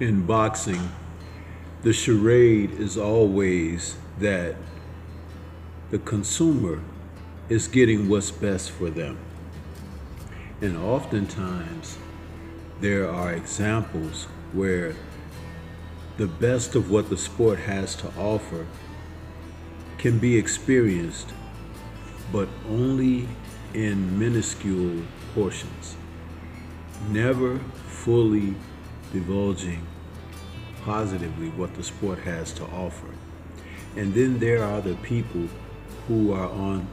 in boxing, the charade is always that the consumer is getting what's best for them. And oftentimes, there are examples where the best of what the sport has to offer can be experienced, but only in minuscule portions, never fully divulging positively what the sport has to offer. And then there are the people who are on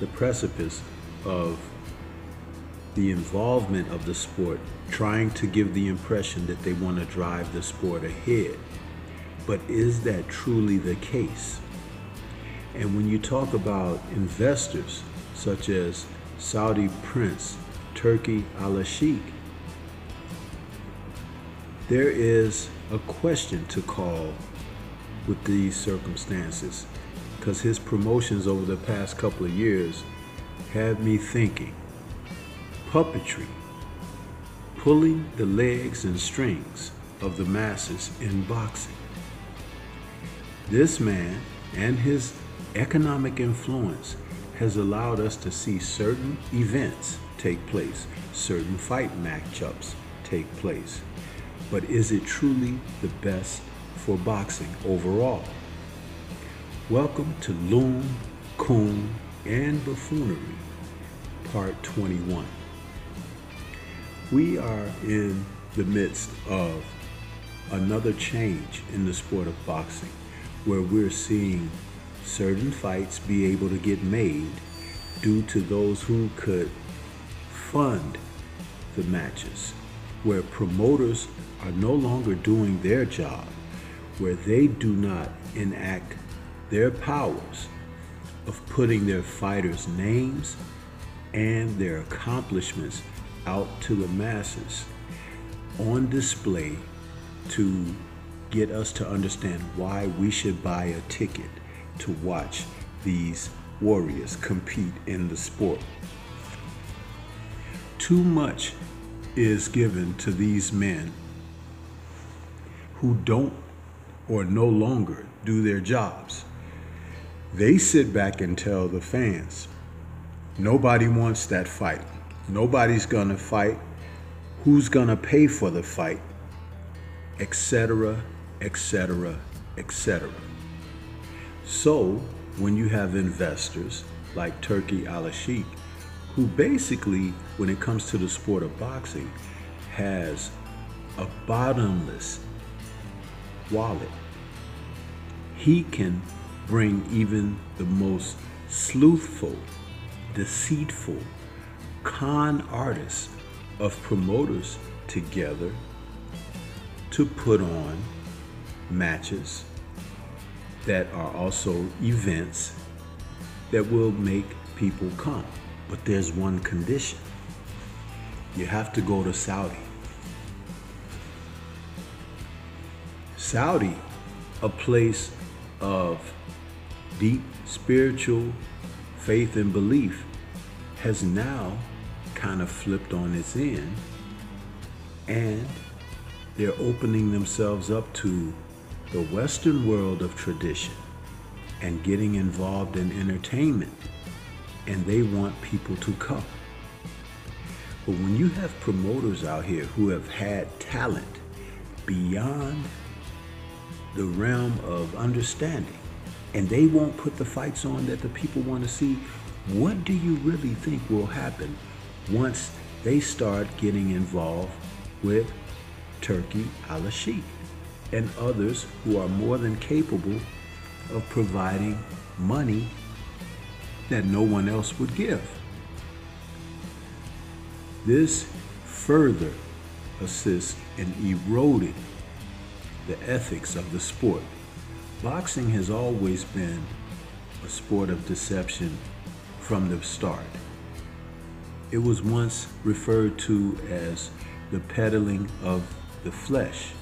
the precipice of the involvement of the sport, trying to give the impression that they want to drive the sport ahead. But is that truly the case? And when you talk about investors such as Saudi Prince Turki Al Sheikh, there is a question to call with these circumstances because his promotions over the past couple of years had me thinking puppetry, pulling the legs and strings of the masses in boxing. This man and his economic influence has allowed us to see certain events take place, certain fight matchups take place. But is it truly the best for boxing overall? Welcome to Loon, Coon, and Buffoonery, Part 21. We are in the midst of another change in the sport of boxing where we're seeing certain fights be able to get made due to those who could fund the matches, where promoters are no longer doing their job, where they do not enact their powers of putting their fighters' names and their accomplishments out to the masses on display to get us to understand why we should buy a ticket to watch these warriors compete in the sport. Too much is given to these men who don't or no longer do their jobs. They sit back and tell the fans, nobody wants that fight. Nobody's gonna fight. Who's gonna pay for the fight? Etc., etc., etc. So, when you have investors like Turki Al who basically, when it comes to the sport of boxing, has a bottomless wallet, he can bring even the most sleuthful, deceitful, con artists of promoters together to put on matches that are also events that will make people come. But there's one condition. You have to go to Saudi. Saudi, a place of deep spiritual faith and belief has now kind of flipped on its end and they're opening themselves up to the Western world of tradition and getting involved in entertainment and they want people to come. But when you have promoters out here who have had talent beyond the realm of understanding and they won't put the fights on that the people want to see, what do you really think will happen once they start getting involved with Turki Al Sheikh and others who are more than capable of providing money that no one else would give? This further assists in eroding the ethics of the sport. Boxing has always been a sport of deception from the start. It was once referred to as the peddling of the flesh,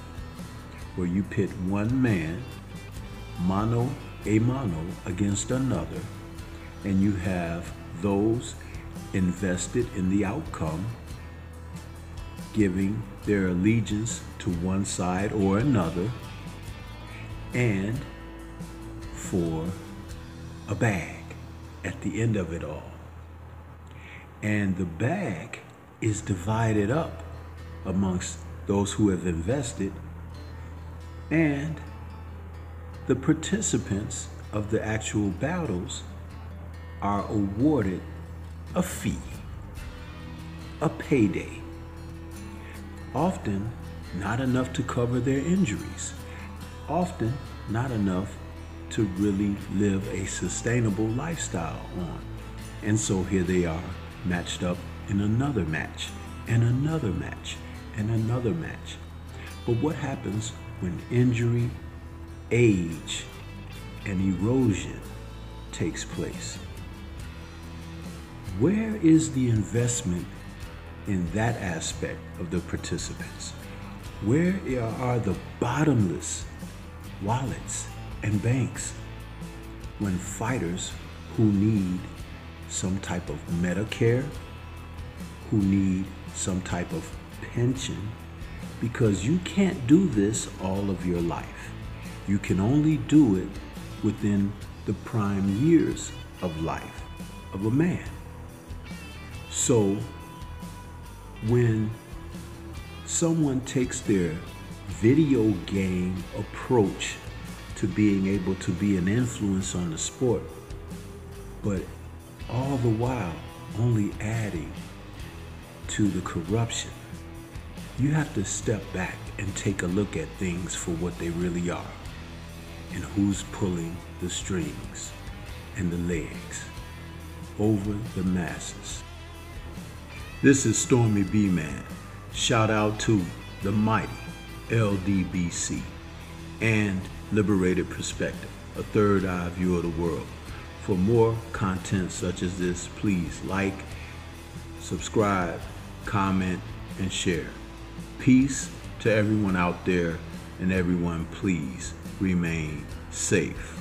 where you pit one man, mano a mano, against another, and you have those invested in the outcome giving their allegiance to one side or another and for a bag at the end of it all. And the bag is divided up amongst those who have invested and the participants of the actual battles are awarded a fee, a payday. Often not enough to cover their injuries, often not enough to really live a sustainable lifestyle on. And so here they are, matched up in another match, and another match, and another match. But what happens when injury, age, and erosion takes place? Where is the investment in that aspect of the participants? Where are the bottomless wallets and banks when fighters who need some type of Medicare, who need some type of pension, because you can't do this all of your life. You can only do it within the prime years of life of a man. So when someone takes their video game approach to being able to be an influence on the sport, but all the while only adding to the corruption. You have to step back and take a look at things for what they really are and who's pulling the strings and the legs over the masses. This is Stormy B Man. Shout out to the mighty LDBC and Liberated Perspective, a third eye view of the world. For more content such as this, please like, subscribe, comment, and share. Peace to everyone out there, and everyone, please remain safe.